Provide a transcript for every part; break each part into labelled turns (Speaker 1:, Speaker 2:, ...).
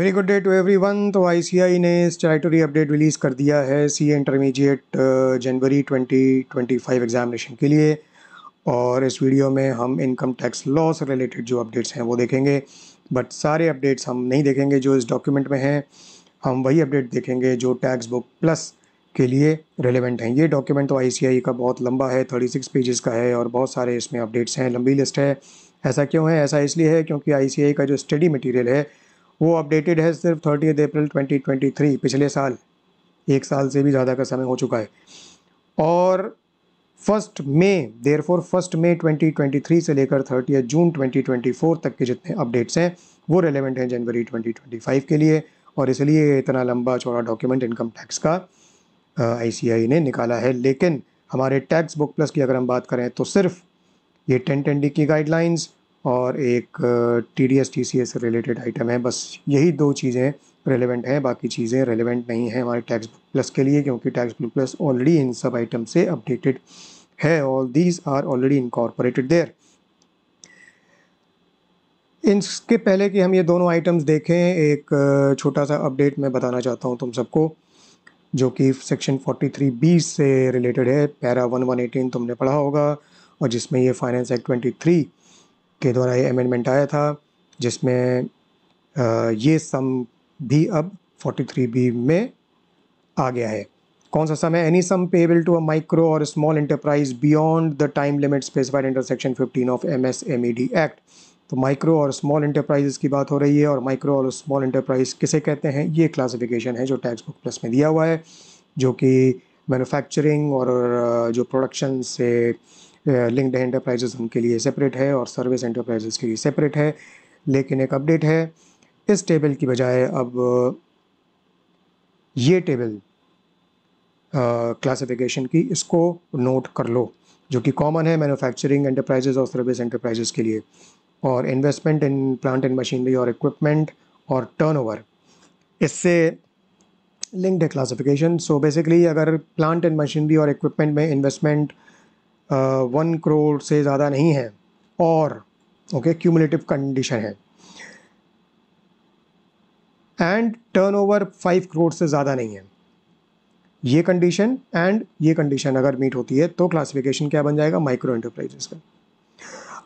Speaker 1: Very good day to everyone तो ICI ने statutory update release कर दिया है सी इंटरमीडिएट जनवरी 2025 एग्जामिनेशन के लिए। और इस वीडियो में हम इनकम टैक्स लॉ से रिलेटेड जो अपडेट्स हैं वो देखेंगे। बट सारे अपडेट्स हम नहीं देखेंगे जो इस डॉक्यूमेंट में हैं। हम वही अपडेट देखेंगे जो टैक्स बुक प्लस के लिए रेलिवेंट हैं। ये डॉक्यूमेंट तो आई का बहुत लंबा है थर्टी सिक्स पेजेस का है और बहुत सारे इसमें अपडेट्स हैं। लंबी लिस्ट है। ऐसा क्यों है? ऐसा इसलिए है क्योंकि आई का जो स्टडी मटीरियल है वो अपडेटेड है सिर्फ़ थर्टी अप्रैल 2023 पिछले साल। एक साल से भी ज़्यादा का समय हो चुका है। और first May therefore first May 2023 से लेकर थर्टी जून 2024 तक के जितने अपडेट्स हैं, वो रेलिवेंट हैं जनवरी 2025 के लिए। और इसलिए इतना लंबा चौड़ा डॉक्यूमेंट इनकम टैक्स का आईसीआई ने निकाला है। लेकिन हमारे टैक्स बुक प्लस की अगर हम बात करें तो सिर्फ़ ये टेन टेन डी की गाइडलाइंस और एक T D S T C S related item है। बस यही दो चीज़ें रेलिवेंट हैं, बाकी चीज़ें रेलिवेंट नहीं हैं हमारे टैक्स बुक प्लस के लिए, क्योंकि टैक्स बुक प्लस ऑलरेडी इन सब आइटम से अपडेटेड है। All these are already incorporated there इसके पहले कि हम ये दोनों आइटम्स देखें, एक छोटा सा अपडेट मैं बताना चाहता हूँ तुम सबको, जो कि सेक्शन 43 बी से रिलेटेड है। पैरा वन वन एटीन तुमने पढ़ा होगा, और जिसमें ये फाइनेंस एक्ट 23 के द्वारा ये अमेंडमेंट आया था, जिसमें ये सम भी अब 43 बी में आ गया है। कौन सा सम है? Any sum payable to a micro और small enterprise beyond the time limit specified under section 15 of M S M E D act तो माइक्रो और स्मॉल इंटरप्राइजेस की बात हो रही है, और माइक्रो और स्मॉल इंटरप्राइज किसे कहते हैं? ये क्लासिफिकेशन है जो टैक्स बुक प्लस में दिया हुआ है, जो कि मैन्युफैक्चरिंग और जो प्रोडक्शन से लिंक्ड एंटरप्राइजेस उनके लिए सेपरेट है और सर्विस एंटरप्राइजेस के लिए सेपरेट है, लेकिन एक अपडेट है। इस टेबल की बजाय अब, ये टेबल क्लासिफिकेशन की इसको नोट कर लो, जो कि कॉमन है मैन्युफैक्चरिंग एंटरप्राइजेज और सर्विस एंटरप्राइजेस के लिए। और investment in plant and machinery और इक्विपमेंट और टर्नओवर इससे लिंक्ड है क्लासिफिकेशन सो बेसिकली अगर प्लांट एंड मशीनरी और इक्विपमेंट में इन्वेस्टमेंट वन करोड़ से ज़्यादा नहीं है और ओके क्यूमुलेटिव कंडीशन है। एंड टर्नओवर फाइव करोड़ से ज़्यादा नहीं है। ये कंडीशन एंड ये कंडीशन अगर मीट होती है तो क्लासिफिकेशन क्या बन जाएगा? माइक्रो एंटरप्राइजेस का।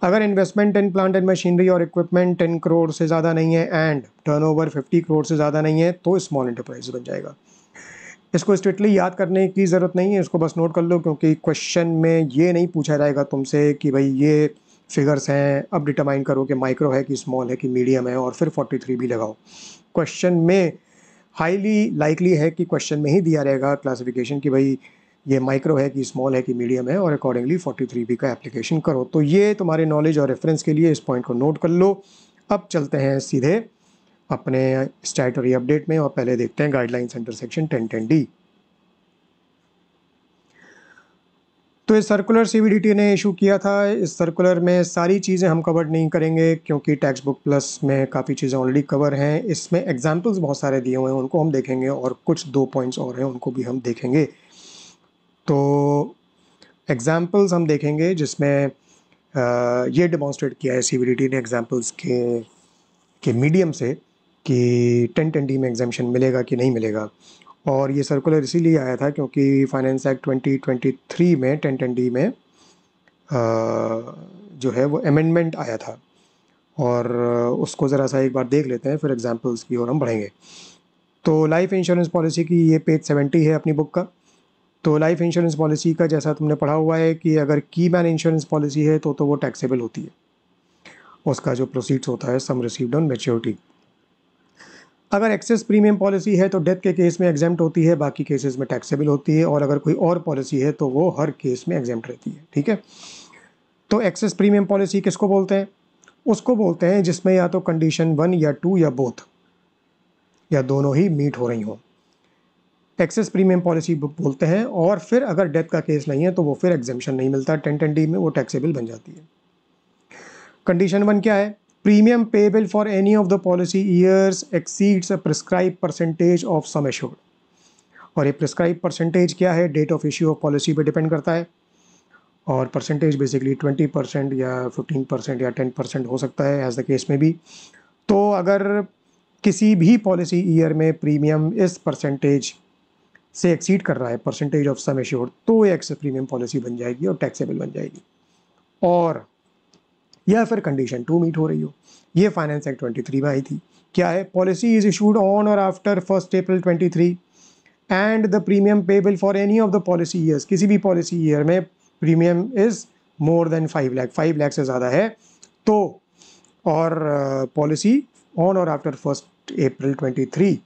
Speaker 1: अगर investment in plant and machinery और इक्विपमेंट टेन करोड़ से ज़्यादा नहीं है एंड टर्नओवर फिफ्टी करोड़ से ज़्यादा नहीं है तो स्मॉल एंटरप्राइज बन जाएगा। इसको स्ट्रिक्टली याद करने की ज़रूरत नहीं है, इसको बस नोट कर लो, क्योंकि क्वेश्चन में ये नहीं पूछा जाएगा तुमसे कि भाई ये फिगर्स हैं, अब डिटरमाइन करो कि माइक्रो है कि स्मॉल है कि मीडियम है, और फिर 43 भी लगाओ। क्वेश्चन में हाईली लाइकली है कि क्वेश्चन में ही दिया रहेगा क्लासिफिकेशन कि भाई ये माइक्रो है कि स्मॉल है कि मीडियम है, और अकॉर्डिंगली 43 बी का एप्लीकेशन करो। तो ये तुम्हारे नॉलेज और रेफरेंस के लिए इस पॉइंट को नोट कर लो। अब चलते हैं सीधे अपने स्टैटरी अपडेट में और पहले देखते हैं guideline centre section ten ten D तो इस सर्कुलर सीवीडीटी ने इशू किया था। इस सर्कुलर में सारी चीज़ें हम कवर नहीं करेंगे क्योंकि टेक्स्ट बुक प्लस में काफ़ी चीज़ें ऑलरेडी कवर हैं। इसमें एग्जांपल्स बहुत सारे दिए हुए हैं, उनको हम देखेंगे और कुछ दो पॉइंट्स और हैं, उनको भी हम देखेंगे। तो एग्जांपल्स हम देखेंगे जिसमें ये डिमॉन्स्ट्रेट किया है सी ने एग्ज़ाम्पल्स के के मीडियम से। कि टेन टेन डी में एग्जामेशन मिलेगा कि नहीं मिलेगा। और ये सर्कुलर इसीलिए आया था क्योंकि फाइनेंस एक्ट 2023 में टेन टेन डी में आ, जो है वो अमेंडमेंट आया था। और उसको ज़रा सा एक बार देख लेते हैं फिर एग्जांपल्स की और हम बढ़ेंगे। तो लाइफ इंश्योरेंस पॉलिसी की ये पेज सेवेंटी है अपनी बुक का। तो लाइफ इंश्योरेंस पॉलिसी का जैसा तुमने पढ़ा हुआ है कि अगर की मैन इंश्योरेंस पॉलिसी है तो तो वो टैक्सेबल होती है। उसका जो प्रोसीड्स होता है सम रिसीव्ड ऑन मेच्योरिटी अगर एक्सेस प्रीमियम पॉलिसी है तो डेथ के केस में एग्ज़ाम होती है, बाकी केसेस में टैक्सेबल होती है और अगर कोई और पॉलिसी है तो वो हर केस में एग्ज़ाम रहती है, ठीक है? तो एक्सेस प्रीमियम पॉलिसी किसको बोलते हैं? उसको बोलते हैं जिसमें या तो कंडीशन वन या टू या बोथ या दोनों ही मीट हो रही हों। एक्सेस प्रीमियम पॉलिसी बोलते हैं और फिर अगर डेथ का केस नहीं है तो वो फिर एग्जामेशन नहीं मिलता टेन टेन डी में वो टैक्सेबल बन जाती है। कंडीशन वन क्या है? Premium payable for any of the policy years exceeds a prescribed percentage of sum assured. और ये प्रिस्क्राइब परसेंटेज क्या है? Date of issue of policy पे डिपेंड करता है। और परसेंटेज बेसिकली ट्वेंटी परसेंट या फिफ्टीन परसेंट या टेन परसेंट हो सकता है एज द केस में भी तो अगर किसी भी पॉलिसी ईयर में प्रीमियम इस परसेंटेज से एक्सीड कर रहा है परसेंटेज ऑफ़ सम एश्योर्ड तो ये एक्सेस प्रीमियम पॉलिसी बन जाएगी और टैक्सेबल बन जाएगी। और या फिर कंडीशन टू मीट हो रही हो। ये फाइनेंस एक्ट 23 में आई थी। क्या है? पॉलिसी इज़ इशूड ऑन और after first April 23 and the premium payable for any of the policy years किसी भी पॉलिसी ईयर में premium is more than five lakh five lakh से ज़्यादा है। तो और पॉलिसी ऑन और आफ्टर फ़र्स्ट अप्रैल 23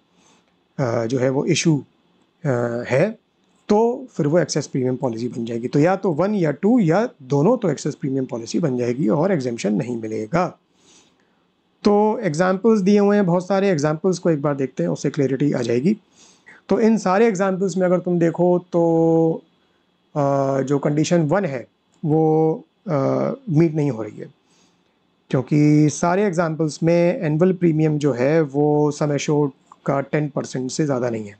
Speaker 1: जो है वो इशू uh, है। तो फिर वो एक्सेस प्रीमियम पॉलिसी बन जाएगी। तो या तो वन या टू या दोनों तो एक्सेस प्रीमियम पॉलिसी बन जाएगी और एग्जामेशन नहीं मिलेगा। तो एग्जाम्पल्स दिए हुए हैं, बहुत सारे एग्जाम्पल्स को एक बार देखते हैं, उससे क्लैरिटी आ जाएगी। तो इन सारे एग्जाम्पल्स में अगर तुम देखो तो जो कंडीशन वन है, वो मीट नहीं हो रही है। क्योंकि सारे एग्जाम्पल्स में एनअल प्रीमियम जो है, वो समय शोट का टेन परसेंट से ज़्यादा नहीं है।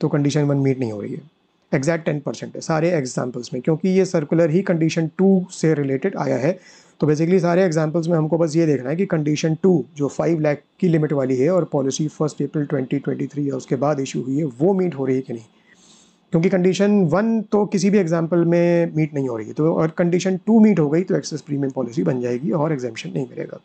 Speaker 1: तो कंडीशन वन मीट नहीं हो रही है। एग्जैक्ट टेन परसेंट है, सारे एग्जाम्पल्स में, क्योंकि ये सर्कुलर ही कंडीशन टू से रिलेटेड आया है। तो बेसिकली सारे एग्जाम्पल्स में हमको बस ये देखना है कि कंडीशन टू जो फाइव लाख की लिमिट वाली है और policy first April twenty twenty three या उसके बाद इशू हुई है, वो मीट हो रही है कि नहीं? क्योंकि कंडीशन वन तो किसी भी एग्ज़ाम्पल में मीट नहीं हो रही है तो और कंडीशन टू मीट हो गई तो एक्सेस प्रीमियम पॉलिसी बन जाएगी और एग्जामेशन नहीं मिलेगा।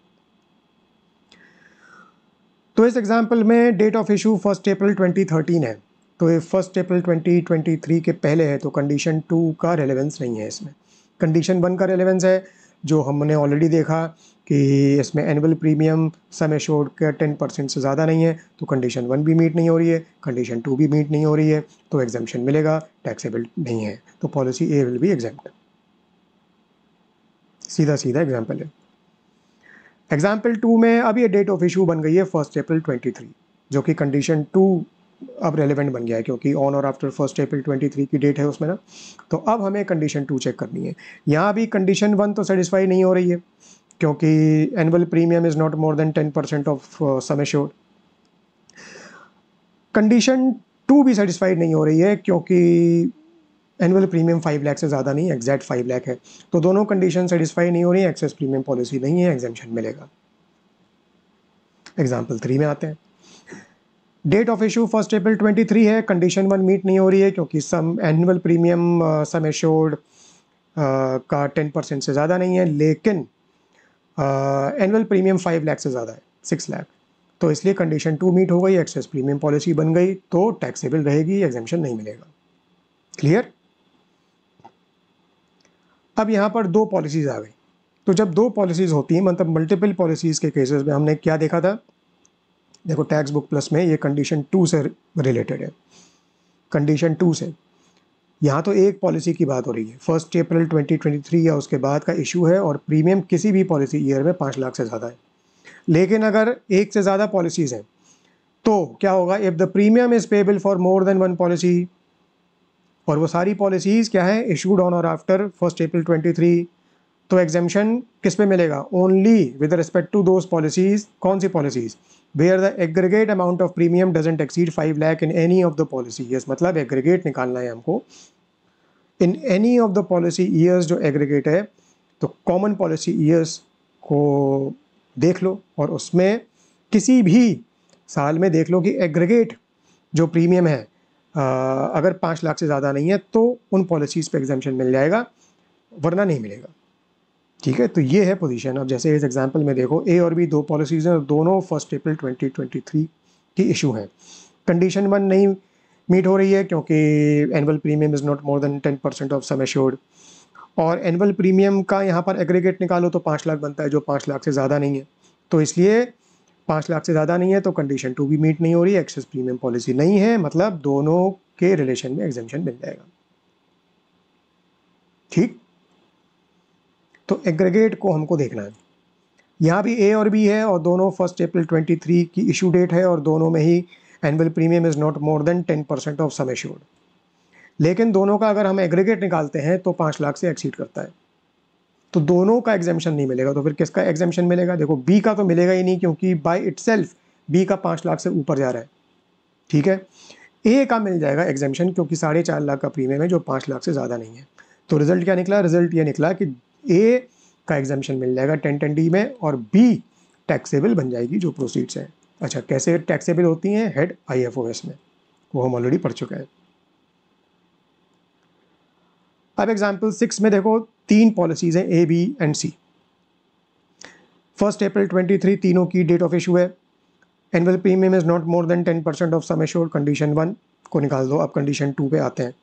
Speaker 1: तो इस एग्ज़ाम्पल में date of issue first April 2013 है। तो ये फ़र्स्ट अप्रैल 2023 के पहले है तो कंडीशन टू का रेलेवेंस नहीं है इसमें। कंडीशन वन का रेलेवेंस है, जो हमने ऑलरेडी देखा कि इसमें एनुअल प्रीमियम सम एश्योर्ड का टेन परसेंट से ज़्यादा नहीं है तो कंडीशन वन भी मीट नहीं हो रही है कंडीशन टू भी मीट नहीं हो रही है तो एग्जामेशन मिलेगा टैक्सेबल नहीं है तो policy A will be exam सीधा सीधा एग्ज़ाम्पल है। एग्ज़ाम्पल टू में अब ये डेट ऑफ़ इशू बन गई है फ़र्स्ट अप्रैल ट्वेंटी थ्री जो कि कंडीशन टू अब रेलिवेंट बन गया है क्योंकि ऑन और after first April twenty three की डेट है उसमें ना तो अब हमें कंडीशन टू चेक करनी है। यहाँ भी कंडीशन वन तो सेटिस्फाई नहीं हो रही है, क्योंकि annual premium is not more than ten percent of sum assured condition two भी सेटिस्फाइड नहीं हो रही है, क्योंकि एनुअल प्रीमियम फाइव लाख से ज़्यादा नहीं एग्जैक्ट फाइव लाख है। तो दोनों कंडीशन सेटिस्फाई नहीं हो रही है एक्सेस प्रीमियम पॉलिसी नहीं है एग्जामेशन मिलेगा। एग्ज़ाम्पल थ्री में आते हैं। Date of issue first April 23 है। कंडीशन वन मीट नहीं हो रही है क्योंकि sum annual premium sum assured का टेन परसेंट से ज़्यादा नहीं है, लेकिन एनुअल प्रीमियम फाइव लाख से ज़्यादा है सिक्स लाख तो इसलिए कंडीशन टू मीट हो गई एक्सेस प्रीमियम पॉलिसी बन गई तो टैक्सेबल रहेगी एग्जामेशन नहीं मिलेगा। क्लियर अब यहाँ पर दो पॉलिसीज़ आ गई। तो जब दो पॉलिसीज़ होती हैं मतलब मल्टीपल पॉलिसीज़ के केसेस में हमने क्या देखा था? देखो टैक्स बुक प्लस में ये कंडीशन टू से रिलेटेड है। कंडीशन टू से। यहाँ तो एक पॉलिसी की बात हो रही है। फ़र्स्ट अप्रैल 2023 या उसके बाद का इशू है और प्रीमियम किसी भी पॉलिसी ईयर में पाँच लाख से ज़्यादा है। लेकिन अगर एक से ज़्यादा पॉलिसीज़ हैं तो क्या होगा? If the premium is payable for more than one policy और वो सारी पॉलिसीज़ क्या है? इशूड ऑन और आफ्टर फ़र्स्ट अप्रैल 23 तो एग्जामेशन किस पे मिलेगा? Only with respect to those policies कौन सी policies where the aggregate amount of premium doesn't exceed five lakh in any of the policy years मतलब एग्रीगेट निकालना है हमको। In any of the policy years जो aggregate है तो common policy years को देख लो और उसमें किसी भी साल में देख लो कि एग्रीगेट जो प्रीमियम है आ, अगर पाँच लाख से ज़्यादा नहीं है तो उन पॉलिसीज़ पे एग्जामेशन मिल जाएगा वरना नहीं मिलेगा। ठीक है? तो ये है पोजीशन अब जैसे इस एग्जांपल में देखो ए और बी दो पॉलिसीज़ हैं दोनों फ़र्स्ट अप्रैल 2023 की इशू हैं। कंडीशन वन नहीं मीट हो रही है क्योंकि annual premium is not more than ten percent of sum assured और एनुअल प्रीमियम का यहाँ पर एग्रीगेट निकालो तो पाँच लाख बनता है, जो पाँच लाख से ज़्यादा नहीं है। तो इसलिए पाँच लाख से ज़्यादा नहीं है तो कंडीशन टू भी मीट नहीं हो रही है एक्सेस प्रीमियम पॉलिसी नहीं है मतलब दोनों के रिलेशन में एग्जामेशन मिल जाएगा। ठीक? तो एग्रीगेट को हमको देखना है। यहाँ भी ए और बी है और दोनों फ़र्स्ट अप्रैल 23 की इशू डेट है और दोनों में ही annual premium is not more than ten percent of sum assured लेकिन दोनों का अगर हम एग्रीगेट निकालते हैं तो पाँच लाख से एक्सीड करता है। तो दोनों का एग्जामेशन नहीं मिलेगा तो फिर किसका एग्जामेशन मिलेगा? देखो बी का तो मिलेगा ही नहीं क्योंकि बाई इट बी का पाँच लाख से ऊपर जा रहा है। ठीक है? ए का मिल जाएगा एग्जामेशन क्योंकि साढ़े चार लाख का प्रीमियम है जो पाँच लाख से ज़्यादा नहीं है। तो रिज़ल्ट क्या निकला? रिज़ल्ट ये निकला कि ए का एग्जामेशन मिल जाएगा टेन टेन डी में और बी टैक्सेबल बन जाएगी जो प्रोसीड्स हैं। अच्छा कैसे टैक्सेबल होती हैं? Head I F O S में। वो हम ऑलरेडी पढ़ चुके हैं। अब एग्ज़ाम्पल सिक्स में देखो, तीन पॉलिसीज़ हैं A B and C first April twenty three तीनों की डेट ऑफ़ इशू है। Annual premium is not more than ten percent of sum assured condition one को निकाल दो। अब कंडीशन टू पे आते हैं।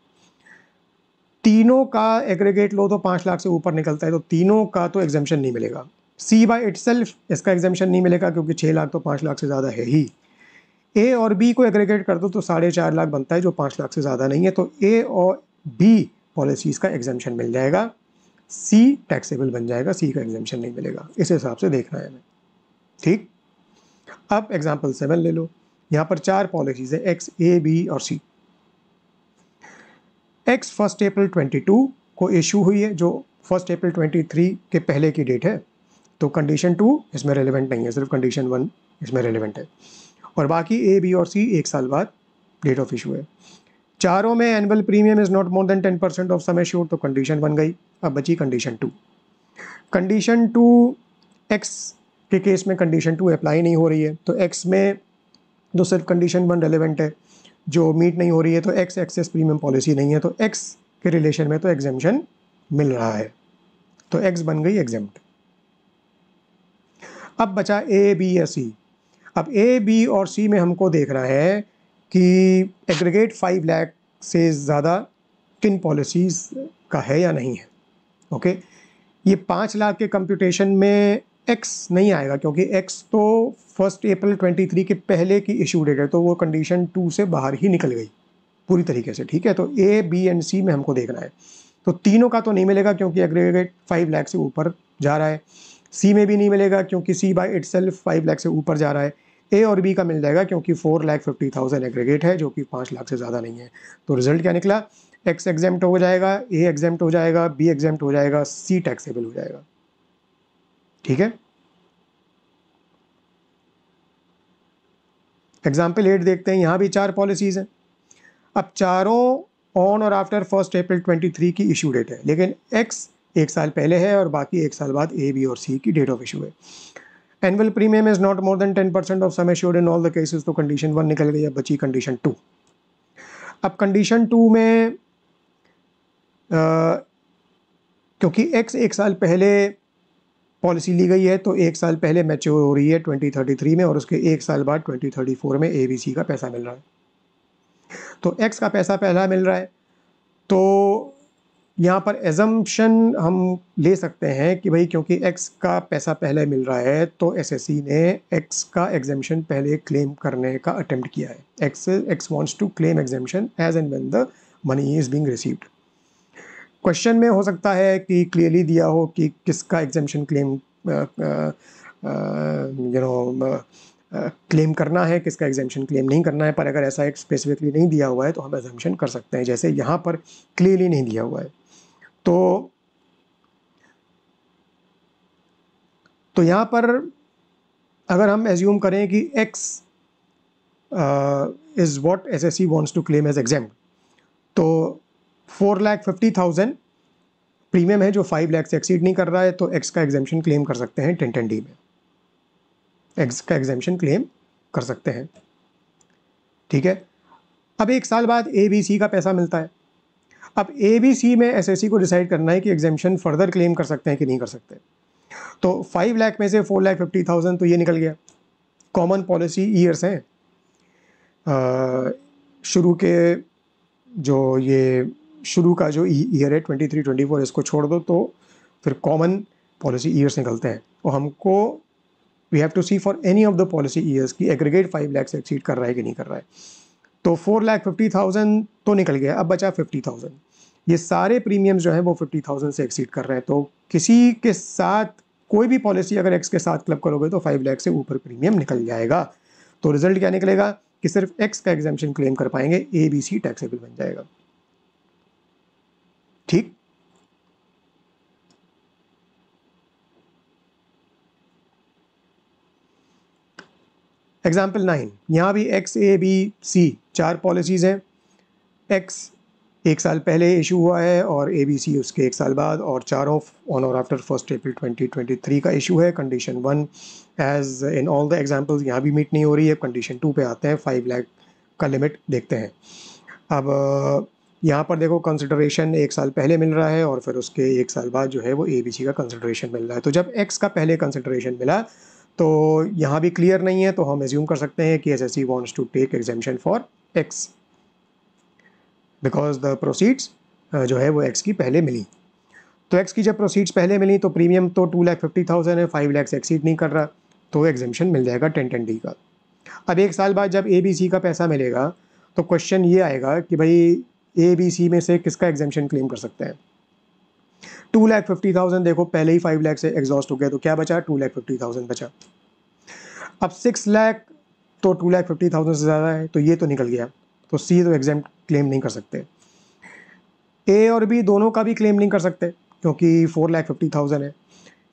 Speaker 1: तीनों का एग्रीगेट लो तो पाँच लाख से ऊपर निकलता है तो तीनों का तो एग्जामेशन नहीं मिलेगा। सी बाई इट इसका एग्जामेशन नहीं मिलेगा, क्योंकि छः लाख तो पाँच लाख से ज़्यादा है ही। ए और बी को एग्रीगेट कर दो तो साढ़े चार लाख बनता है, जो पाँच लाख से ज़्यादा नहीं है तो ए और बी पॉलिसीज़ का एग्जामेशन मिल जाएगा। सी टैक्सेबल बन जाएगा सी का एग्जामेशन नहीं मिलेगा। इस हिसाब से देखना है हमें। ठीक? अब एग्ज़ाम्पल सेवन ले लो। यहाँ पर चार पॉलिसीज़ है एक्स ए बी और सी एक्स फ़र्स्ट अप्रैल 22 को इशू हुई है, जो फ़र्स्ट अप्रैल 23 के पहले की डेट है। तो कंडीशन टू इसमें रेलिवेंट नहीं है, सिर्फ़ कंडीशन वन इसमें रेलिवेंट है। और बाकी ए बी और सी एक साल बाद डेट ऑफ़ इशू है। चारों में annual premium is not more than ten percent of sum assured तो कंडीशन बन गई। अब बची condition two condition two X के केस में कंडीशन टू अप्लाई नहीं हो रही है तो एक्स में तो सिर्फ़ कंडीशन वन रेलिवेंट है जो मीट नहीं हो रही है तो एक्स एक्सेस प्रीमियम पॉलिसी नहीं है तो एक्स के रिलेशन में तो एग्जामेशन मिल रहा है। तो एक्स बन गई एग्जाम्प्ट अब बचा ए बी या सी अब ए बी और सी में हमको देख रहा है कि एग्रीगेट फाइव लैख से ज़्यादा किन पॉलिसीज़ का है या नहीं है ओके ये पाँच लाख के कंप्यूटेशन में एक्स नहीं आएगा, क्योंकि एक्स तो फ़र्स्ट अप्रैल ट्वेंटी थ्री के पहले की इशू डेट है तो वो कंडीशन टू से बाहर ही निकल गई, पूरी तरीके से, ठीक है? तो ए बी एंड सी में हमको देखना है। तो तीनों का तो नहीं मिलेगा, क्योंकि एग्रीगेट फाइव लाख से ऊपर जा रहा है। सी में भी नहीं मिलेगा, क्योंकि C by itself five से ऊपर जा रहा है। ए और बी का मिल जाएगा, क्योंकि four lakh fifty thousand aggregate है, जो कि पाँच लाख से ज़्यादा नहीं है। तो रिज़ल्ट क्या निकला? एक्स एग्जाम्प्ट हो जाएगा ए एग्जाम्प्ट हो जाएगा बी एग्जाम्प्ट हो जाएगा सी टैक्सेबल हो जाएगा। ठीक है? एग्ज़ाम्पल एट देखते हैं यहाँ भी चार पॉलिसीज़ हैं। अब चारों ऑन और आफ्टर फ़र्स्ट अप्रैल 23 की इशू डेट है। लेकिन एक्स एक साल पहले है और बाकी एक साल बाद ए बी और सी की डेट ऑफ़ इशू है। Annual premium is not more than ten percent of sum assured in all the cases तो कंडीशन वन निकल गई अब बची कंडीशन टू अब कंडीशन टू में आ, क्योंकि एक्स एक साल पहले पॉलिसी ली गई है तो एक साल पहले मैच्योर हो रही है 2033 में और उसके एक साल बाद 2034 में एबीसी का पैसा मिल रहा है। तो एक्स का पैसा पहला मिल रहा है। तो यहाँ पर एजम्पन हम ले सकते हैं कि भाई क्योंकि एक्स का पैसा पहले मिल रहा है तो एसएससी ने एक्स का एग्जामेशन पहले क्लेम करने का अटैम्प्ट किया है। X X wants to claim exemption as and when the money is being received question में हो सकता है कि क्लियरली दिया हो कि किसका exemption claim you know claim करना है, किसका एग्जामेशन क्लेम नहीं करना है। पर अगर ऐसा एक स्पेसिफिकली नहीं दिया हुआ है तो हम एग्जामेशन कर सकते हैं। जैसे यहाँ पर क्लियरली नहीं दिया हुआ है। तो तो यहाँ पर अगर हम एज्यूम करें कि X is what S S C wants to claim as exam तो four lakh fifty thousand premium है जो फाइव लैख से एक्सीड नहीं कर रहा है तो एक्स का एग्जामेशन क्लेम कर सकते हैं टेन टेन डी में। एक्स का एग्जामेशन क्लेम कर सकते हैं। ठीक है? अब एक साल बाद ए बी सी का पैसा मिलता है। अब ए बी सी में एस एस सी को डिसाइड करना है कि एग्जामेशन फर्दर क्लेम कर सकते हैं कि नहीं कर सकते। तो फाइव लाख में से फोर लाख फिफ्टी थाउज़ेंड तो ये निकल गया। कॉमन पॉलिसी ईयर्स हैं। शुरू के जो ये शुरू का जो ईयर है ट्वेंटी थ्री ट्वेंटी फोर इसको छोड़ दो तो फिर कॉमन पॉलिसी ईयर्स निकलते हैं। और हमको we have to see for any of the policy years की एग्रीगेट फाइव लैक्स एक्सीड कर रहा है कि नहीं कर रहा है। तो फोर लाख फिफ्टी थाउज़ेंड तो निकल गया, अब बचा फिफ्टी थाउज़ेंड ये सारे प्रीमियम्स जो हैं, वो फिफ्टी थाउज़ेंड से एक्सीड कर रहे हैं। तो किसी के साथ कोई भी पॉलिसी अगर एक्स के साथ क्लब करोगे तो फाइव लैख से ऊपर प्रीमियम निकल जाएगा। तो रिज़ल्ट क्या निकलेगा कि सिर्फ़ एक्स का एग्जामेशन क्लेम कर पाएँगे ए बी सी टैक्सेबल बन जाएगा। ठीक? एग्ज़ाम्पल नाइन यहाँ भी एक्स ए बी सी चार पॉलिसीज़ हैं। एक्स एक साल पहले इशू हुआ है और ए बी सी उसके एक साल बाद और चारों ऑन और आफ्टर फ़र्स्ट अप्रैल 2023 का इशू है। Condition one as in all the examples यहाँ भी मीट नहीं हो रही है। कंडीशन टू पे आते हैं। फाइव लाख का लिमिट देखते हैं। अब यहाँ पर देखो कंसिडरेशन एक साल पहले मिल रहा है और फिर उसके एक साल बाद जो है वो ए बी सी का कंसिडरेशन मिल रहा है। तो जब एक्स का पहले कंसिडरेशन मिला तो यहाँ भी क्लियर नहीं है तो हम एज्यूम कर सकते हैं कि S S C wants to take exemption for X because the proceeds जो है वो एक्स की पहले मिली। तो एक्स की जब प्रोसीड्स पहले मिली तो प्रीमियम तो टू लैख फिफ्टी थाउज़ेंड है फाइव लैक्स एक्सीड नहीं कर रहा तो एग्जामेशन मिल जाएगा टेन टेन डी का। अब एक साल बाद जब ए बी सी का पैसा मिलेगा तो क्वेश्चन ये आएगा कि भाई ए बी सी में से किसका एग्जामेशन क्लेम कर सकते हैं? टू लैख फिफ्टी थाउज़ेंड देखो, पहले ही फाइव लैख से एग्जॉस्ट हो गया तो क्या बचा? टू लैख फिफ्टी थाउज़ेंड बचा। अब सिक्स लैख तो टू लैख फिफ्टी थाउज़ेंड से ज़्यादा है तो ये तो निकल गया। तो सी तो एग्ज़ाम क्लेम नहीं कर सकते। ए और बी दोनों का भी क्लेम नहीं कर सकते, क्योंकि फोर लैख फिफ्टी थाउज़ेंड है।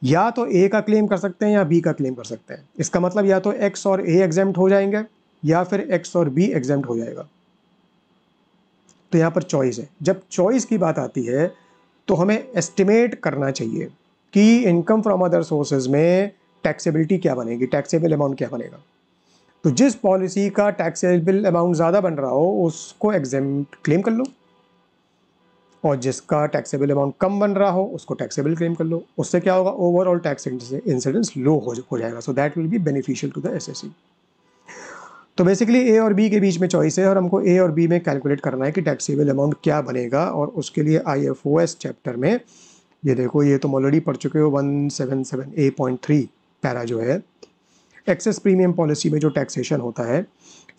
Speaker 1: या तो ए का क्लेम कर सकते हैं या बी का क्लेम कर सकते हैं। इसका मतलब या तो एक्स और ए एग्ज़ाम हो जाएँगे, या फिर एक्स और बी एग्ज़ाम हो जाएगा। तो यहाँ पर चॉइस है। जब चॉइस की बात आती है तो हमें एस्टिमेट करना चाहिए कि इनकम फ्रॉम अदर सोर्सेज में टैक्सेबिलिटी क्या बनेगी टैक्सेबल अमाउंट क्या बनेगा। तो जिस पॉलिसी का टैक्सेबल अमाउंट ज़्यादा बन रहा हो उसको एग्ज़ाम क्लेम कर लो। और जिसका टैक्सेबल अमाउंट कम बन रहा हो उसको टैक्सेबल क्लेम कर लो। उससे क्या होगा? ओवरऑल टैक्स इंसिडेंस लो हो, जाएगा। So that will be beneficial to the SSC तो बेसिकली ए और बी के बीच में चॉइस है और हमको ए और बी में कैलकुलेट करना है कि टैक्सेबल अमाउंट क्या बनेगा और उसके लिए I F O S chapter में, ये देखो, ये तुम ऑलरेडी पढ़ चुके हो one seven seven A point three para जो है। एक्सेस प्रीमियम पॉलिसी में जो टैक्सेशन होता है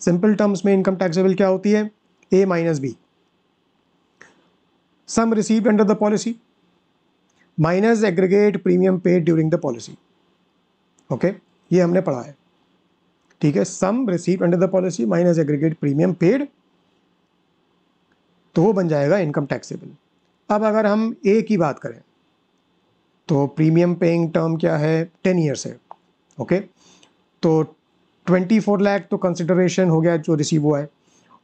Speaker 1: सिंपल टर्म्स में इनकम टैक्सेबल क्या होती है? A minus B sum received under the policy minus aggregate premium paid during the policy okay ये हमने पढ़ा है। ठीक है sum receive under the policy minus aggregate premium paid तो वो बन जाएगा इनकम टैक्सेबल अब अगर हम ए की बात करें तो प्रीमियम पेइंग टर्म क्या है? टेन ईयर्स है ओके तो ट्वेंटी फोर लैख तो कंसिडरेशन हो गया जो रिसीव हुआ है.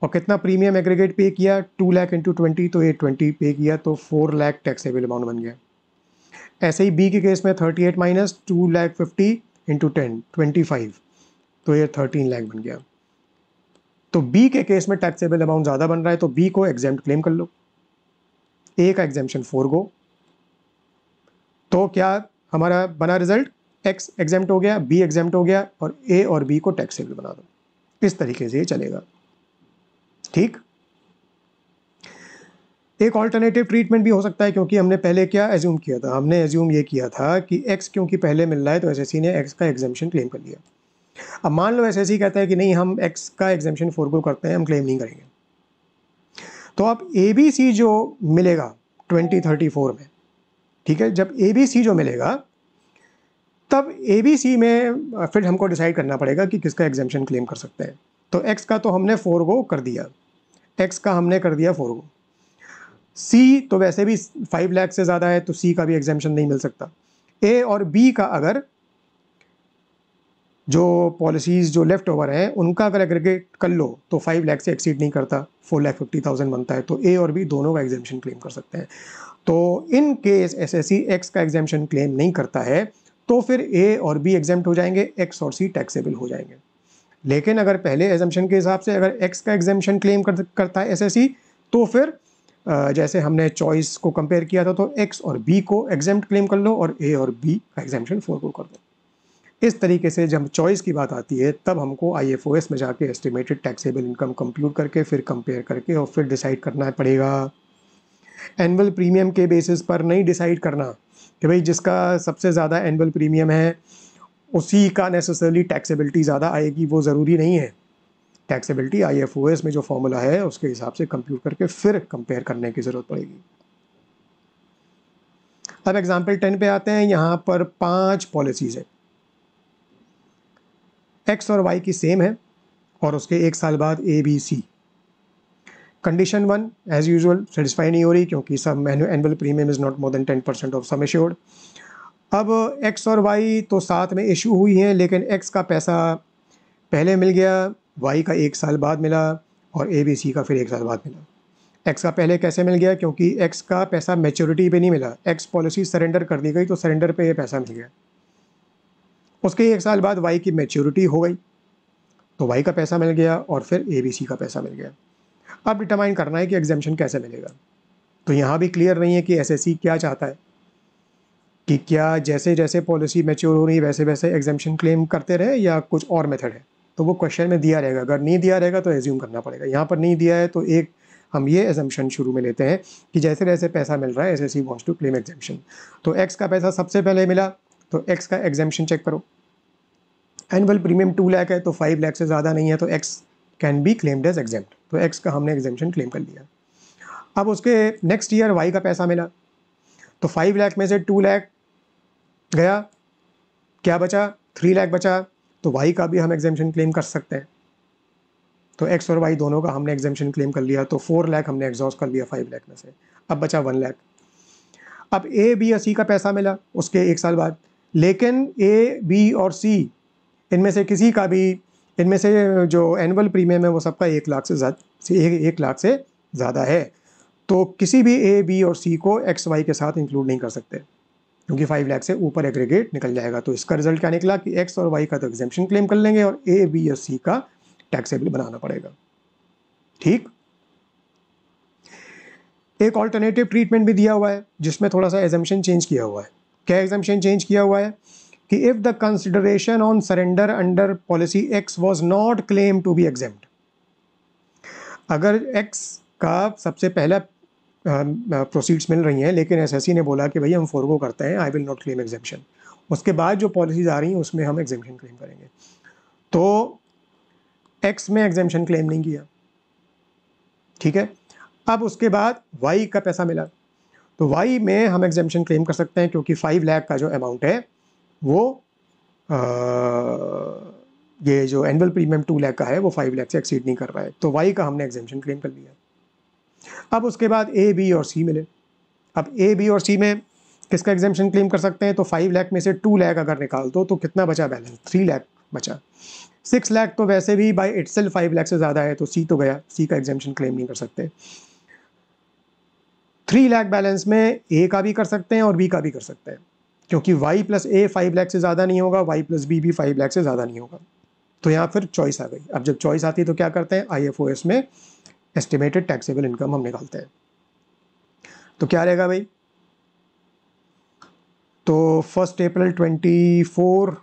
Speaker 1: और कितना प्रीमियम एग्रीगेट पे किया? टू लैख इंटू ट्वेंटी तो ये ट्वेंटी पे किया तो फोर लैख टैक्सेबल अमाउंट बन गया. ऐसे ही बी के केस में thirty eight minus two lakh fifty into ten twenty five तो ये थर्टीन लैख बन गया। तो बी के केस में टैक्सेबल अमाउंट ज़्यादा बन रहा है तो बी को एग्ज़ाम क्लेम कर लो। ए का एग्जामेशन फोर गो। तो क्या हमारा बना रिज़ल्ट एक्स एग्ज़ाम हो गया बी एग्ज़ाम हो गया, और ए और बी को टैक्सेबल बना दो। इस तरीके से ये चलेगा। ठीक? एक ऑल्टरनेटिव ट्रीटमेंट भी हो सकता है, क्योंकि हमने पहले क्या एज्यूम किया था? हमने एज्यूम ये किया था कि एक्स क्योंकि पहले मिल रहा है तो एस ने एक्स का एग्जामेशन क्लेम कर लिया। अब मान लो ही कहता है कि नहीं, हम एक्स का एग्जामेशन फोर फोरगो करते हैं, हम क्लेम नहीं करेंगे। तो अब ए बी सी जो मिलेगा ट्वेंटी थर्टी फोर में, ठीक है, जब ए बी सी जो मिलेगा, तब ए बी सी में फिर हमको डिसाइड करना पड़ेगा कि किसका एग्जामेशन क्लेम कर सकते हैं। तो एक्स का तो हमने फोर गो कर दिया। एक्स का हमने कर दिया फोर गो सी तो वैसे भी फाइव लैख से ज़्यादा है तो सी का भी एग्जामेशन नहीं मिल सकता। ए और बी का अगर जो पॉलिसीज़ जो लेफ़्ट ओवर हैं उनका अगर एग्रीगेट कर लो तो फाइव लैख से एक्सीड नहीं करता फोर लैख फिफ्टी थाउज़ेंड बनता है तो ए और बी दोनों का एग्जामेशन क्लेम कर सकते हैं। तो in case S S C X का एग्जामेशन क्लेम नहीं करता है तो फिर ए और बी एग्ज़ाम हो जाएँगे एक्स और सी टैक्सेबल हो जाएँगे। लेकिन अगर पहले एग्जामेशन के हिसाब से अगर एक्स का एग्जामेशन क्लेम कर, करता है एस एस सी तो फिर जैसे हमने चॉइस को कंपेयर किया था तो एक्स और बी को एग्ज़ाम क्लेम कर लो और ए और बी का एग्जामेशन फोर को कर दो। इस तरीके से जब चॉइस की बात आती है, तब हमको आईएफओएस में जाके एस्टिमेटेड टैक्सेबल इनकम कंप्यूट करके फिर कंपेयर करके और फिर डिसाइड करना पड़ेगा। एनुअल प्रीमियम के बेसिस पर नहीं डिसाइड करना कि भाई जिसका सबसे ज़्यादा एनुअल प्रीमियम है, उसी का नेसेसरली टैक्सेबिलिटी ज़्यादा आएगी, वो ज़रूरी नहीं है। टैक्सेबिलिटी आई में जो फॉर्मूला है, उसके हिसाब से कंप्यूट करके फिर कंपेयर करने की ज़रूरत पड़ेगी। अब एग्ज़ाम्पल टेन पे आते हैं, यहाँ पर पाँच पॉलिसीज़ है। एक्स और वाई की सेम है और उसके एक साल बाद A, B, C. Condition one as usual satisfy नहीं हो रही क्योंकि सब annual premium is not more than ten percent of sum assured अब एक्स और वाई तो साथ में इशू हुई हैं, लेकिन एक्स का पैसा पहले मिल गया, वाई का एक साल बाद मिला और ए, बी, सी का फिर एक साल बाद मिला। एक्स का पहले कैसे मिल गया? क्योंकि एक्स का पैसा मेच्योरिटी पे नहीं मिला। एक्स पॉलिसी सरेंडर कर दी गई तो सरेंडर पे ये पैसा मिल गया। उसके एक साल बाद वाई की मेच्योरिटी हो गई। तो वाई का पैसा मिल गया और फिर ए बी सी का पैसा मिल गया। अब डिटरमाइन करना है कि एग्जामेशन कैसे मिलेगा। तो यहाँ भी क्लियर नहीं है कि एसएससी क्या चाहता है। कि क्या जैसे जैसे पॉलिसी मेच्योर हो रही है वैसे वैसे एग्जामेशन क्लेम करते रहे या कुछ और मेथड है? तो वो क्वेश्चन में दिया रहेगा। अगर नहीं दिया रहेगा तो एज्यूम करना पड़ेगा। यहाँ पर नहीं दिया है तो एक हम ये एजम्पन शुरू में लेते हैं कि जैसे जैसे पैसा मिल रहा है S S C wants to claim exemption तो एक्स का पैसा सबसे पहले मिला तो एक्स का एग्जामेशन चेक करो। एनुअल प्रीमियम टू लैख है तो फाइव लैख से ज़्यादा नहीं है तो X can be claimed as exempt तो एक्स का हमने एग्जामेशन क्लेम कर लिया। अब उसके नेक्स्ट ईयर वाई का पैसा मिला। तो फाइव लैख में से टू लैख गया। क्या बचा? थ्री लैख बचा। तो वाई का भी हम एग्जामेशन क्लेम कर सकते हैं। तो एक्स और वाई दोनों का हमने एग्जामेशन क्लेम कर लिया। तो फोर लैख हमने एग्जॉस्ट कर लिया फाइव लैख में से। अब बचा वन लैख अब ए बी या सी का पैसा मिला, उसके एक साल बाद। लेकिन ए बी और सी इनमें से किसी का भी इनमें से जो एनुअल प्रीमियम है वो सबका एक लाख से ज़्यादा एक, एक लाख से ज़्यादा है। तो किसी भी ए बी और सी को एक्स वाई के साथ इंक्लूड नहीं कर सकते क्योंकि फाइव लाख से ऊपर एग्रीगेट निकल जाएगा। तो इसका रिज़ल्ट क्या निकला कि एक्स और वाई का तो एग्जामेशन क्लेम कर लेंगे और ए बी और सी का टैक्सेबल बनाना पड़ेगा। ठीक? एक ऑल्टरनेटिव ट्रीटमेंट भी दिया हुआ है जिसमें थोड़ा सा एजम्पन चेंज किया हुआ है। क्या एग्जामेशन चेंज किया हुआ है? कि if the consideration on surrender under policy X was not claim to be exempt अगर एक्स का सबसे पहला प्रोसीड्स मिल रही हैं, लेकिन एसएससी ने बोला कि भाई हम फोरगो करते हैं I will not claim exemption उसके बाद जो पॉलिसीज़ आ रही हैं, उसमें हम एग्जामेशन क्लेम करेंगे। तो एक्स में एग्जामेशन क्लेम नहीं किया। ठीक है? अब उसके बाद वाई का पैसा मिला। तो वाई में हम एग्जामेशन क्लेम कर सकते हैं क्योंकि फाइव लाख का जो अमाउंट है वो आ, ये जो एनुअल प्रीमियम टू लाख का है वो फाइव लाख से एक्सीड नहीं कर रहा है। तो वाई का हमने एग्जामेशन क्लेम कर लिया अब उसके बाद ए बी और सी मिले। अब ए बी और सी में किसका एग्जामेशन क्लेम कर सकते हैं? तो फाइव लाख में से टू लाख अगर निकाल दो तो कितना बचा बैलेंस थ्री लाख बचा। सिक्स लाख तो वैसे भी by itself five lakh से ज़्यादा है तो सी तो गया। सी का एग्जामेशन क्लेम नहीं कर सकते। थ्री लैख बैलेंस में ए का भी कर सकते हैं और बी का भी कर सकते हैं। क्योंकि Y plus A five lakh से ज़्यादा नहीं होगा वाई प्लस बी भी फाइव लैख से ज़्यादा नहीं होगा। तो यहाँ फिर चॉइस आ गई। अब जब चॉइस आती है तो क्या करते हैं? आई एफ़ ओ एस में एस्टिमेटेड टैक्सेबल इनकम हम निकालते हैं। तो क्या रहेगा भाई? तो first April twenty four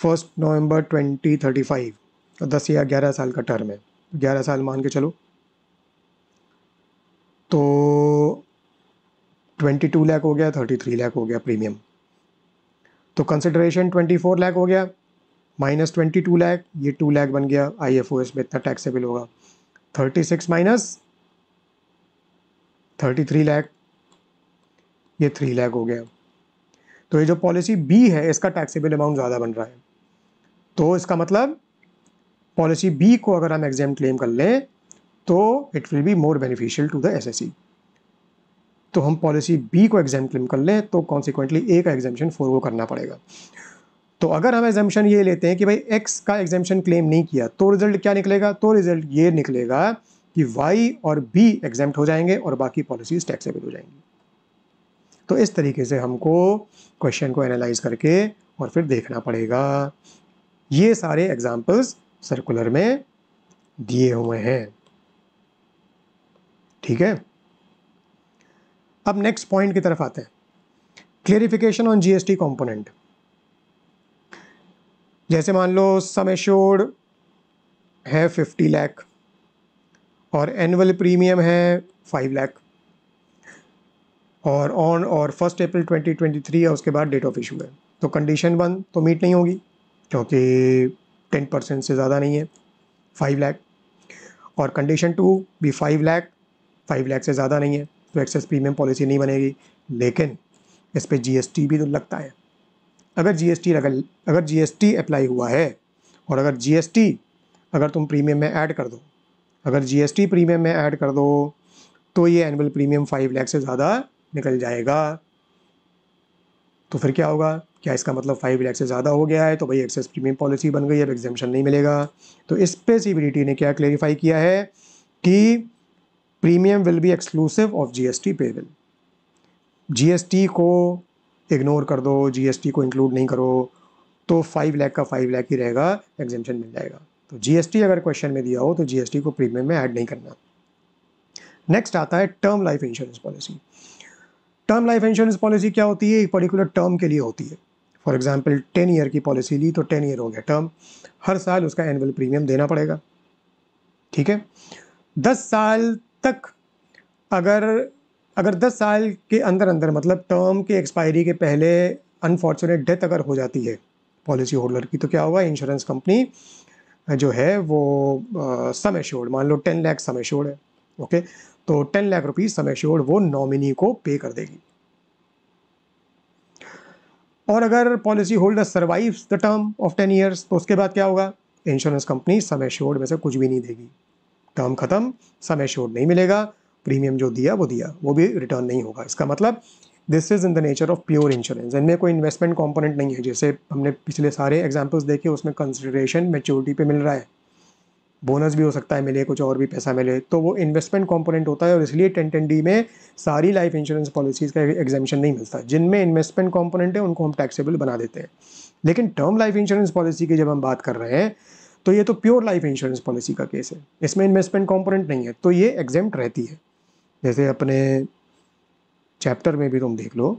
Speaker 1: first November twenty thirty five दस या ग्यारह साल का टर्म है। ग्यारह साल मान के चलो तो ट्वेंटी टू लैख हो गया, थर्टी थ्री लैख हो गया प्रीमियम तो कंसिडरेशन ट्वेंटी फोर लैख हो गया माइनस ट्वेंटी टू लैख, ये टू लैख बन गया आई एफ़ ओ एस में इतना टैक्सेबल होगा. Thirty six minus thirty three lakh, ये थ्री लैख हो गया. तो ये जो पॉलिसी बी है, इसका टैक्सेबल अमाउंट ज़्यादा बन रहा है. तो इसका मतलब पॉलिसी बी को अगर हम एग्ज़ाम क्लेम कर लें तो it will be more beneficial to the SSC तो हम पॉलिसी बी को एग्ज़ाम क्लेम कर लें तो कॉन्सिक्वेंटली ए का एग्जामेशन फोर को करना पड़ेगा। तो अगर हम एग्जामेशन ये लेते हैं कि भाई एक्स का एग्जामेशन क्लेम नहीं किया तो रिज़ल्ट क्या निकलेगा? तो रिज़ल्ट ये निकलेगा कि वाई और बी एग्ज़ाम हो जाएँगे और बाकी पॉलिसीज़ टैक्सेबल हो जाएँगी। तो इस तरीके से हमको क्वेश्चन को एनालाइज करके और फिर देखना पड़ेगा। ये सारे एग्जाम्पल्स सर्कुलर में दिए हुए हैं। ठीक है? अब नेक्स्ट पॉइंट की तरफ़ आते हैं। क्लियरिफिकेशन ऑन जीएसटी कंपोनेंट जैसे मान लो सम एश्योर्ड है फिफ्टी लाख और एनुअल प्रीमियम है फाइव लाख और ऑन और फ़र्स्ट अप्रैल 2023 है, उसके बाद डेट ऑफ़ इशू है। तो कंडीशन वन तो मीट नहीं होगी, क्योंकि टेन परसेंट से ज़्यादा नहीं है फाइव लैख और कंडीशन टू भी फाइव लैख फाइव लैख से ज़्यादा नहीं है। तो एक्सेस प्रीमियम पॉलिसी नहीं बनेगी। लेकिन इस पर जीएसटी भी तो लगता है। अगर जीएसटी अगर अगर जीएसटी अप्लाई हुआ है और अगर जीएसटी अगर तुम प्रीमियम में ऐड कर दो, अगर जीएसटी प्रीमियम में ऐड कर दो तो ये एनुअल प्रीमियम फाइव लैख से ज़्यादा निकल जाएगा। तो फिर क्या होगा? क्या इसका मतलब फाइव लैख से ज़्यादा हो गया है? तो भाई एक्सेस प्रीमियम पॉलिसी बन गई, अब एग्जामेशन नहीं मिलेगा। तो इस पे सी ने क्या क्लेरिफाई किया है कि premium will be exclusive of GST payable GST को इग्नोर कर दो जीएसटी को इंक्लूड नहीं करो तो फाइव लाख का फाइव लाख ही रहेगा एग्जामेशन मिल जाएगा। तो जीएसटी अगर क्वेश्चन में दिया हो तो जीएसटी को प्रीमियम में ऐड नहीं करना। नेक्स्ट आता है term life insurance policy term life insurance policy क्या होती है? एक पर्टिकुलर टर्म के लिए होती है। फॉर एग्ज़ाम्पल टेन ईयर की पॉलिसी ली तो टेन ईयर हो गया टर्म हर साल उसका एनुअल प्रीमियम देना पड़ेगा। ठीक है? दस साल तक अगर अगर दस साल के अंदर अंदर मतलब टर्म के एक्सपायरी के पहले अनफॉर्चुनेट डेथ अगर हो जाती है पॉलिसी होल्डर की तो क्या होगा? इंश्योरेंस कंपनी जो है वो सम एश्योर्ड मान लो टेन लैख सम एश्योर्ड है ओके तो ten lakh rupees sum assured वो नॉमिनी को पे कर देगी। और अगर policy holder survive the term of ten years तो उसके बाद क्या होगा? इंश्योरेंस कंपनी सम एश्योर्ड में से कुछ भी नहीं देगी। टर्म खत्म सम एश्योर्ड नहीं मिलेगा प्रीमियम जो दिया, वो दिया, वो भी रिटर्न नहीं होगा। इसका मतलब this is in the nature of pure insurance इनमें कोई इन्वेस्टमेंट कॉम्पोनेंट नहीं है। जैसे हमने पिछले सारे एग्जाम्पल्स देखे, उसमें कंसिडरेशन मेच्योरिटी पे मिल रहा है। बोनस भी हो सकता है, मिले, कुछ और भी पैसा मिले। तो वो इन्वेस्टमेंट कंपोनेंट होता है और इसलिए टेन टेन डी में सारी लाइफ इंश्योरेंस पॉलिसीज़ का एग्जामेशन नहीं मिलता। जिनमें इन्वेस्टमेंट कंपोनेंट है, उनको हम टैक्सेबल बना देते हैं। लेकिन टर्म लाइफ इंश्योरेंस पॉलिसी की जब हम बात कर रहे हैं तो ये तो प्योर लाइफ इंश्योरेंस पॉलिसी का केस है। इसमें इन्वेस्टमेंट कॉम्पोनेंट नहीं है तो ये एग्ज़ाम रहती है। जैसे अपने चैप्टर में भी तुम देख लो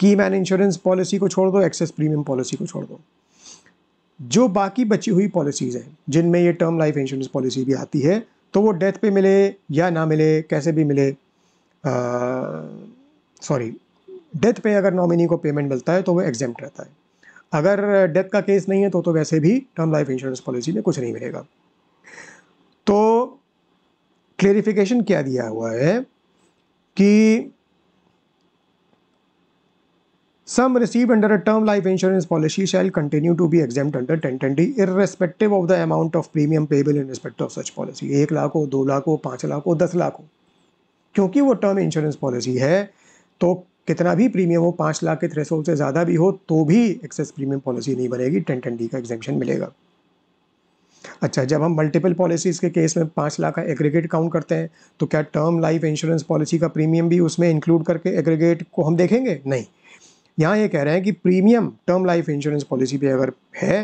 Speaker 1: की मैन इंश्योरेंस पॉलिसी को छोड़ दो एक्सेस प्रीमियम पॉलिसी को छोड़ दो। जो बाकी बची हुई पॉलिसीज़ हैं, जिनमें ये टर्म लाइफ इंश्योरेंस पॉलिसी भी आती है तो वो डेथ पे मिले या ना मिले, कैसे भी मिले सॉरी डेथ पे अगर नॉमिनी को पेमेंट मिलता है तो वो एग्ज़ाम रहता है। अगर डेथ का केस नहीं है तो तो वैसे भी टर्म लाइफ इंश्योरेंस पॉलिसी में कुछ नहीं मिलेगा। तो क्लेरिफिकेशन क्या दिया हुआ है कि sum receive under a term life insurance policy shall continue to be exam under ten twenty irrespective of the amount of premium payable in respect of such policy एक लाख हो, दो लाख हो, पाँच लाख हो, दस लाख हो। क्योंकि वो टर्म इंश्योरेंस पॉलिसी है तो कितना भी प्रीमियम हो, पाँच लाख के थ्रेसोल्ड से ज़्यादा भी हो तो भी एक्सेस प्रीमियम पॉलिसी नहीं बनेगी टेन टेन डी का एग्जामेशन मिलेगा। अच्छा जब हम मल्टीपल पॉलिसीज़ के केस में पाँच लाख का एग्रीगेट काउंट करते हैं तो क्या टर्म लाइफ इंश्योरेंस पॉलिसी का प्रीमियम भी उसमें इंक्लूड करके एग्रीगेट को हम देखेंगे? नहीं। यहाँ ये कह रहे हैं कि premium term life insurance policy पे अगर है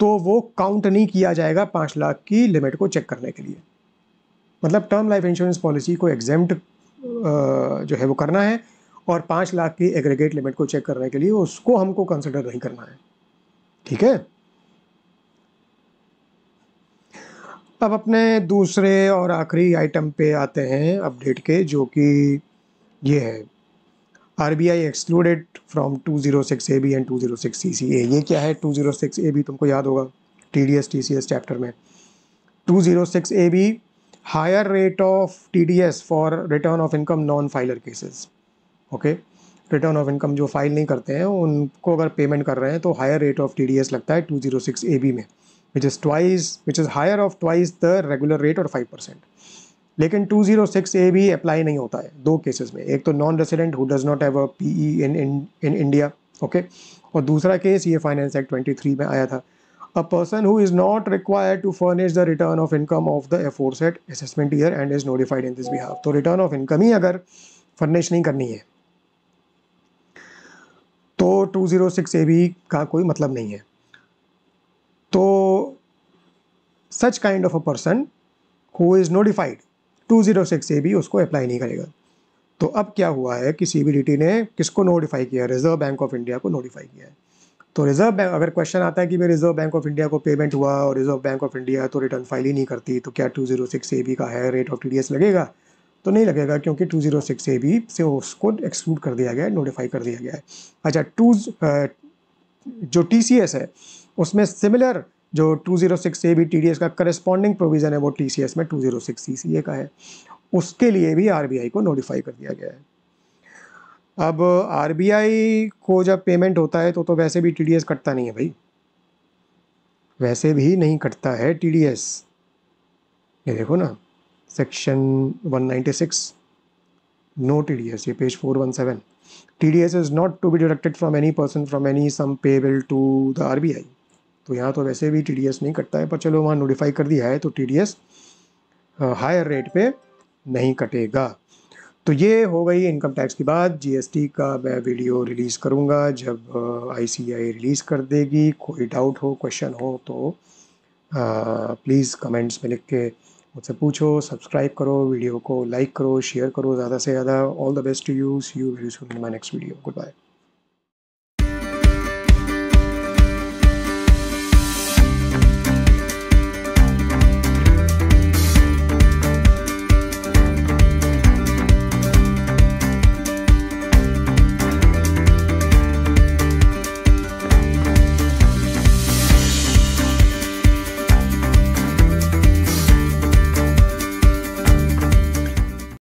Speaker 1: तो वो काउंट नहीं किया जाएगा पाँच लाख की लिमिट को चेक करने के लिए। मतलब टर्म लाइफ इंश्योरेंस पॉलिसी को एग्जेम्प्ट जो है वो करना है और पाँच लाख की एग्रीगेट लिमिट को चेक करने के लिए उसको हमको कंसिडर नहीं करना है। ठीक है? अब अपने दूसरे और आखिरी आइटम पे आते हैं अपडेट के, जो कि ये है। R B I excluded from two zero six A B and two zero six C C A ये क्या है? Two zero six A B तुमको याद होगा T D S T C S chapter में। Two zero six A B higher rate of T D S for return of income non filer cases okay return of income जो file नहीं करते हैं, उनको अगर पेमेंट कर रहे हैं तो higher rate of T D S लगता है two zero six A B में which is twice which is higher of twice the regular rate और फाइव परसेंट लेकिन 206 ए भी अप्लाई नहीं होता है, दो केसेस में। एक तो non resident who does not have a P E in in India okay और दूसरा केस ये फाइनेंस एक्ट 23 में आया था। A person who is not required to furnish the return of income of the aforesaid assessment year and is notified in this behalf तो return of income ही अगर furnish नहीं करनी है तो 206 ए बी का कोई मतलब नहीं है तो such kind of a person who is notified two zero six A भी उसको अप्लाई नहीं करेगा तो अब क्या हुआ है कि सी ने किसको नोटिफाई किया रिज़र्व बैंक ऑफ़ इंडिया को नोटिफाई किया है तो रिज़र्व बैंक अगर क्वेश्चन आता है कि भाई रिज़र्व बैंक ऑफ़ इंडिया को पेमेंट हुआ और रिज़र्व बैंक ऑफ़ इंडिया तो रिटर्न फ़ाइल ही नहीं करती तो क्या two zero six A B का higher rate of T D S लगेगा तो नहीं लगेगा क्योंकि two zero six A B से उसको एक्सक्लूड कर दिया गया है नोटिफाई कर दिया गया है। अच्छा टू जो टी सी एस है, उसमें सिमिलर जो 206 ए बी टी का करस्पॉन्डिंग प्रोविज़न है, वो टी सी एस में 206 सी सी ए का है। उसके लिए भी आर बी आई को नोटिफाई कर दिया गया है। अब आर बी आई को जब पेमेंट होता है तो तो वैसे भी टी डी एस कटता नहीं है भाई। वैसे भी नहीं कटता है टी डी ये देखो ना। सेक्शन 196 नो टी ये page 417 T D S is not to be deducted from any person from any sum payable to the R B I तो यहाँ तो वैसे भी टीडीएस नहीं कटता है, पर चलो वहाँ नोटिफाई कर दिया है तो टीडीएस हायर रेट पे नहीं कटेगा। तो ये हो गई इनकम टैक्स की बात। जीएसटी का मैं वीडियो रिलीज़ करूँगा, जब आईसीआई रिलीज़ कर देगी। कोई डाउट हो क्वेश्चन हो तो प्लीज़ कमेंट्स में लिख के मुझसे पूछो सब्सक्राइब करो वीडियो को लाइक करो शेयर करो, ज़्यादा से ज़्यादा all the best to you see you very soon in next video good bye